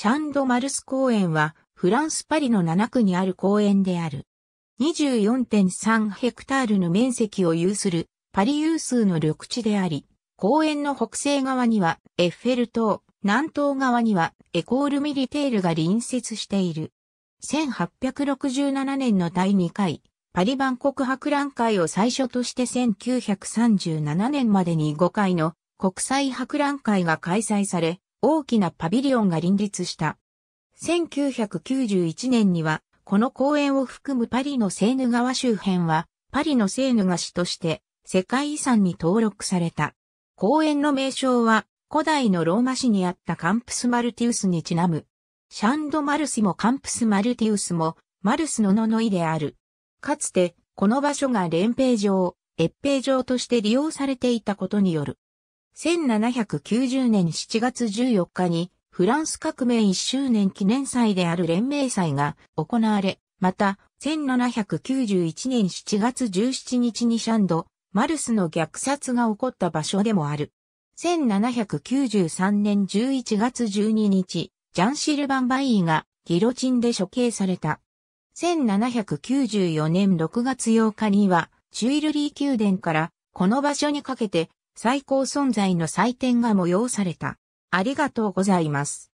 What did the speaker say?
シャンドマルス公園はフランスパリの7区にある公園である。24.3ヘクタールの面積を有するパリ有数の緑地であり、公園の北西側にはエッフェル塔、南東側にはエコールミリテールが隣接している。1867年の第2回パリ万国博覧会を最初として1937年までに5回の国際博覧会が開催され、大きなパビリオンが林立した。1991年には、この公園を含むパリのセーヌ川周辺は、パリのセーヌ川市として世界遺産に登録された。公園の名称は、古代のローマ市にあったカンプスマルティウスにちなむ。シャンドマルスもカンプスマルティウスも、マルスのののいである。かつて、この場所が連兵場、越兵場として利用されていたことによる。1790年7月14日に、フランス革命1周年記念祭である連盟祭が行われ、また、1791年7月17日にシャンド、マルスの虐殺が起こった場所でもある。1793年11月12日、ジャン・シルバンバイーがギロチンで処刑された。1794年6月8日には、チュイルリー宮殿からこの場所にかけて最高存在の祭典が催された。ありがとうございます。